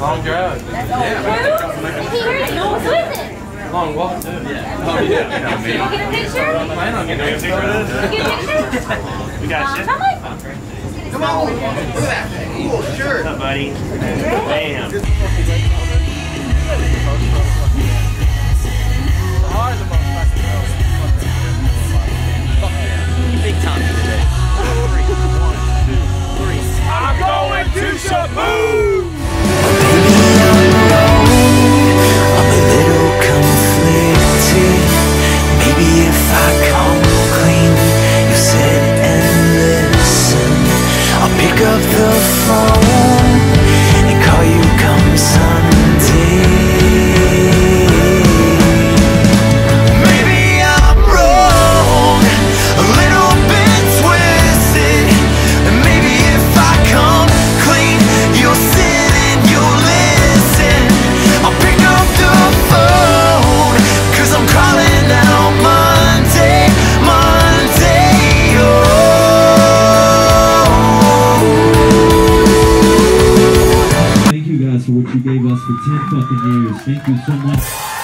Long drive. Who? No, who is it? Long walk too. Yeah. Oh yeah. Can we get a picture? Plan on getting a picture of this. Get a picture? We got shit. Come on. Come on, look at that cool shirt. What's up, buddy? Bam. Big time today. I'm going to Shaboom! You gave us for 10 fucking years. Thank you so much.